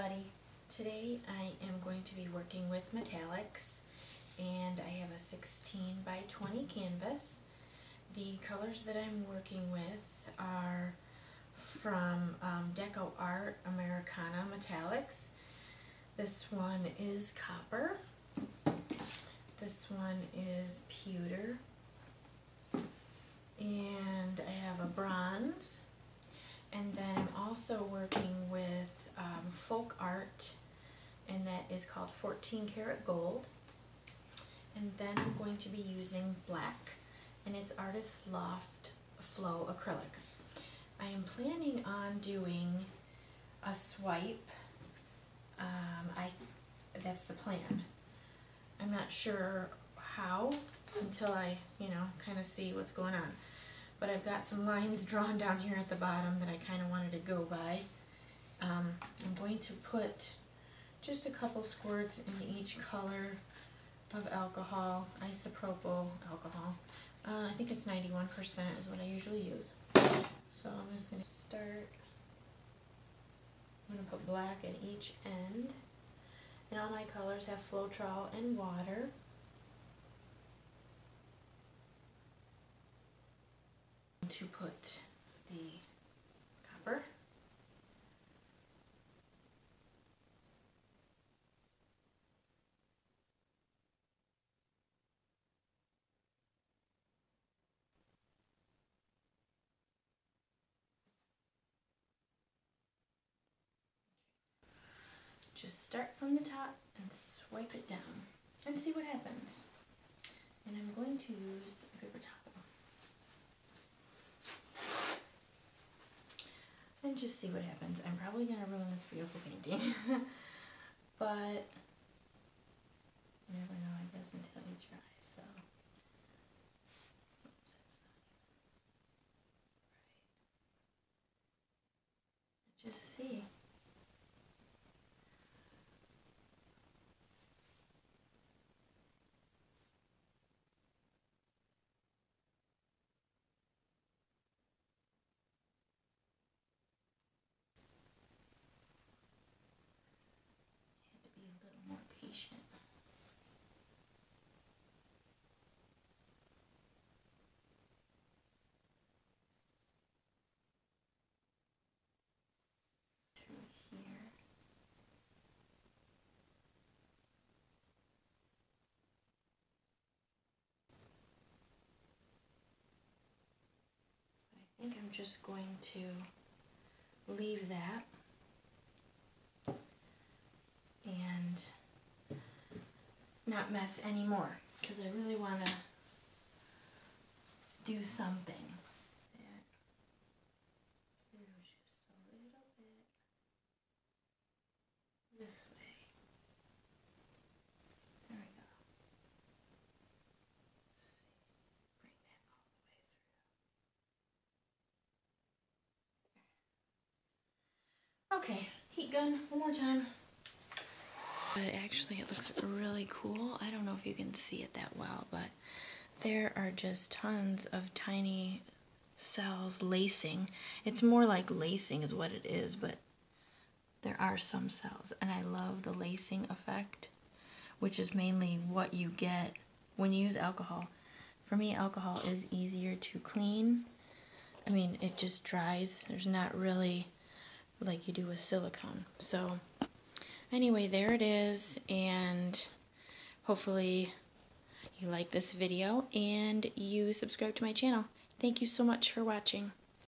everybody. Today I am going to be working with metallics and I have a 16 by 20 canvas. The colors that I'm working with are from um, DecoArt Americana Metallics. This one is copper. This one is pewter. And I have a bronze. And then I'm also working with um, FolkArt, and that is called 14 karat gold. And then I'm going to be using black, and it's Artist Loft Flow Acrylic. I am planning on doing a swipe. Um, I that's the plan. I'm not sure how until I, you know, kind of see what's going on but I've got some lines drawn down here at the bottom that I kind of wanted to go by. Um, I'm going to put just a couple squirts in each color of alcohol, isopropyl alcohol. Uh, I think it's 91% is what I usually use. So I'm just going to start, I'm going to put black at each end. And all my colors have Floetrol and water. to put the copper. Just start from the top and swipe it down and see what happens. And I'm going to use a paper towel. and just see what happens. I'm probably going to ruin this beautiful painting, but you never know, I guess, until you try, so. Just see. Think I'm just going to leave that and not mess anymore because I really want to do something. Okay, heat gun, one more time. But actually it looks really cool. I don't know if you can see it that well, but there are just tons of tiny cells lacing. It's more like lacing is what it is, but there are some cells. And I love the lacing effect, which is mainly what you get when you use alcohol. For me, alcohol is easier to clean. I mean, it just dries. There's not really like you do with silicone. So anyway, there it is, and hopefully you like this video and you subscribe to my channel. Thank you so much for watching.